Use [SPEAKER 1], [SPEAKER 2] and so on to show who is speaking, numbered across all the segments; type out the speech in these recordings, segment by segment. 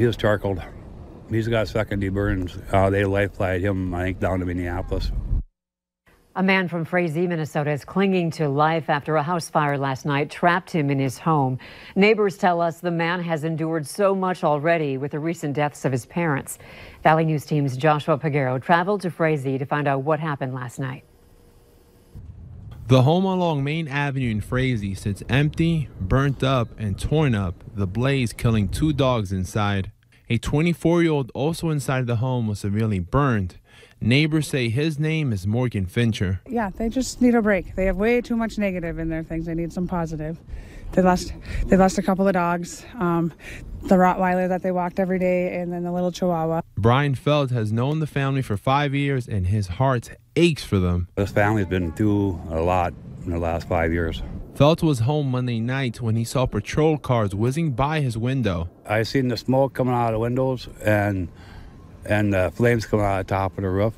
[SPEAKER 1] he was charcoaled. He's got second degree burns. Uh, they life him, I think, down to Minneapolis.
[SPEAKER 2] A man from Frazee, Minnesota is clinging to life after a house fire last night trapped him in his home. Neighbors tell us the man has endured so much already with the recent deaths of his parents. Valley News Team's Joshua Peguero traveled to Frazee to find out what happened last night.
[SPEAKER 3] The home along Main Avenue in Frazee sits empty, burnt up, and torn up, the blaze killing two dogs inside. A 24 year old also inside the home was severely burned. Neighbors say his name is Morgan Fincher.
[SPEAKER 4] Yeah, they just need a break. They have way too much negative in their things. They need some positive. They lost they lost a couple of dogs, um, the Rottweiler that they walked every day, and then the little Chihuahua.
[SPEAKER 3] Brian Felt has known the family for five years, and his heart aches for them.
[SPEAKER 1] This family's been through a lot in the last five years.
[SPEAKER 3] Felt was home Monday night when he saw patrol cars whizzing by his window.
[SPEAKER 1] I seen the smoke coming out of the windows and and the flames coming out of the top of the roof.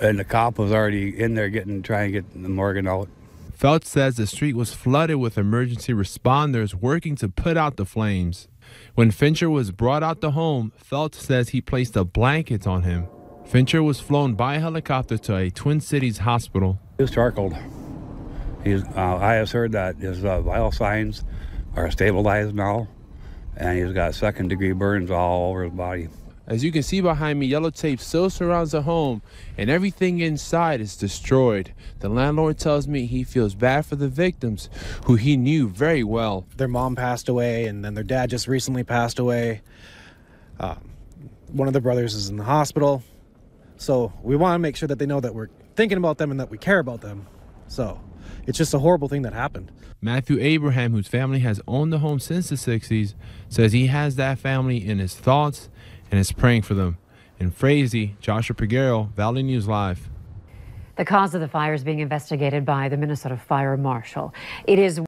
[SPEAKER 1] And the cop was already in there getting trying to get the Morgan out.
[SPEAKER 3] Felt says the street was flooded with emergency responders working to put out the flames. When Fincher was brought out the home, Felt says he placed a blanket on him. Fincher was flown by helicopter to a Twin Cities hospital.
[SPEAKER 1] He was charcoaled. He's, uh, I have heard that his uh, vital signs are stabilized now, and he's got second degree burns all over his body.
[SPEAKER 3] As you can see behind me, yellow tape still surrounds the home and everything inside is destroyed. The landlord tells me he feels bad for the victims, who he knew very well.
[SPEAKER 5] Their mom passed away and then their dad just recently passed away. Uh, one of the brothers is in the hospital. So we want to make sure that they know that we're thinking about them and that we care about them. So it's just a horrible thing that happened.
[SPEAKER 3] Matthew Abraham, whose family has owned the home since the 60s, says he has that family in his thoughts and is praying for them. In Frazee, Joshua Peguero, Valley News Live.
[SPEAKER 2] The cause of the fire is being investigated by the Minnesota Fire Marshal. It is